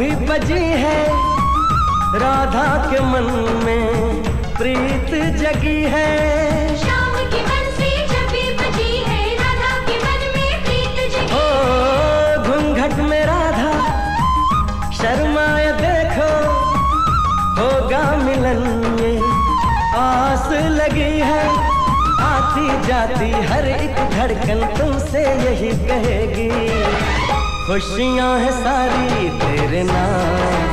भी बजी है। राधा के मन में प्रीत जगी है। शाम की बंसी जब बजी है राधा के मन में प्रीत जगी ओ घूंघट में राधा शर्माए देखो। होगा मिलन ये आस लगी है। आती जाती हर एक धड़कन तुमसे यही कहेगी। खुशियाँ हैं सारी तेरे नाम।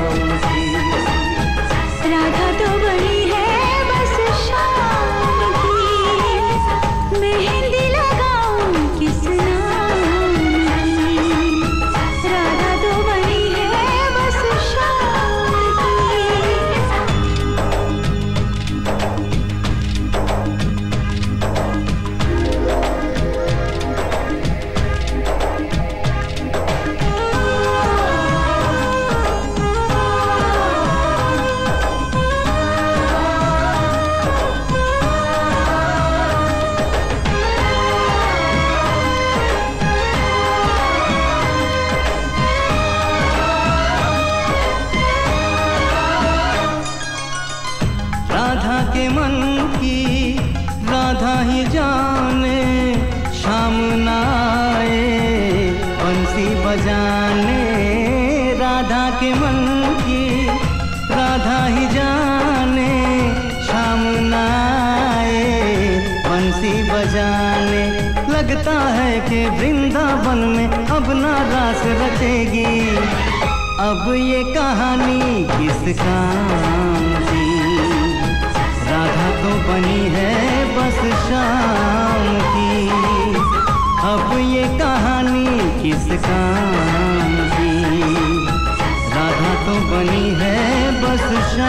के मन की राधा ही जाने, शाम न आए, बंसी बजाने। लगता है कि वृंदावन में अब ना रास रचेगी। अब ये कहानी किस काम की? राधा तो बनी है बस शाम की। अब ये कहानी किस काम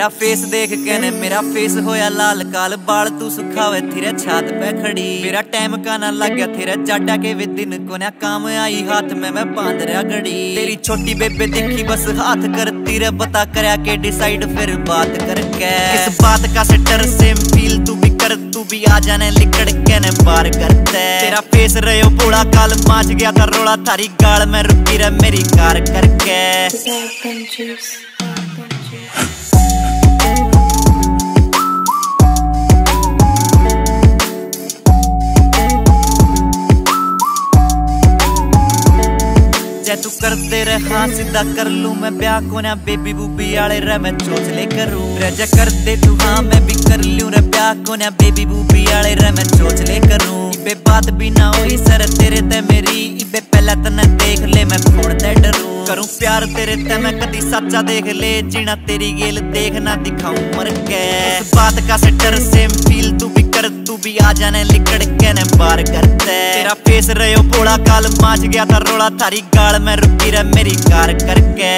ਸ਼ਬਦ ਤੇਰਾ ਫੇਸ ਦੇਖ ਕੇ ਨੇ ਮੇਰਾ ਫੇਸ ਹੋਇਆ ਲਾਲ ਕਾਲ ਬਾਲ ਤੂੰ ਸੁਖਾਵੇ ਥਿਰੇ ਛਾਤ ਪੈ ਖੜੀ ਮੇਰਾ ਟਾਈਮ ਕਾ ਨਾ ਲੱਗਿਆ ਥਿਰੇ ਜਾਟਾ ਕੇ ਵੇ ਦਿਨ ਕੋ ਨਾ काम आई हाथ में मैं बांध रहा घड़ी तेरी छोटी बेबे देखी बस हाथ करती रे बता करया के डिसाइड फिर बात करके इस बात का से डर से फील तू भी कर तू भी आ जाने लिकड़ के ने बार करते तेरा फेस रहे हो बूढ़ा काल माच गया था रोड़ा थारी गाल में रुकी रे मेरी कार करके तेरे हाँ सीधा कर लूँ मैं ब्याह को ना बेबी बूबी आले रे मैं चोच ले करूँ रे जा कर दे तू, हाँ, मैं भी कर लूँ रे ब्याह को ना बेबी बूबी आले रे मैं चोच ले करूँ बे बात भी ना होई सर, तेरे ते मेरी बे पहला तो ना देख ले मैं फोड़ दे डरूं। करूँ प्यार तेरे ते मैं कदी सच्चा देख ले, जीना तेरी गेल देखना दिखाऊँ मर के। उस बात का से डर सेम फील तू भी कर, तू भी आ जाने लिकड़ के ने बार करते तेरा फेस रहे हो बोला काल माच गया था रोड़ा थारी गाल, में रुकी रह मेरी कार करके।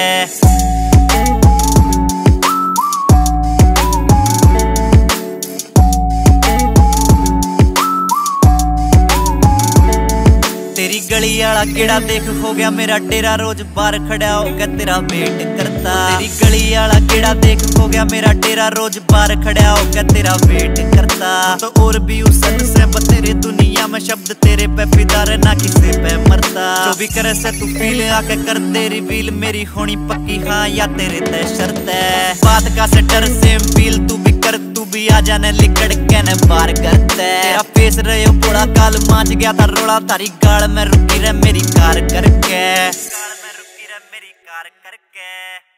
तेरी गली वाला केड़ा देख हो गया मेरा डेरा, रोज बार खड़ा होकर तेरा वेट करता तेरी गली वाला केड़ा देख हो गया मेरा डेरा रोज बाहर खड़ा होकर तेरा वेट करता तो और भी उस से बतेरे दुनिया में शब्द तेरे पे फिदार ना किसी पे मरता जो भी करे से तू फील आके कर दे रिवील मेरी होनी पक्की हाँ या तेरे तय शर्त है बात का से डर सेम फील तू भी कर तू भी आ जाने लिकड़ के ने बार करते तेरा फेस रहे हो बड़ा काल माच गया था रोड़ा तारी गाल में रुकी रह मेरी कार करके कार में रुकी रह मेरी कार करके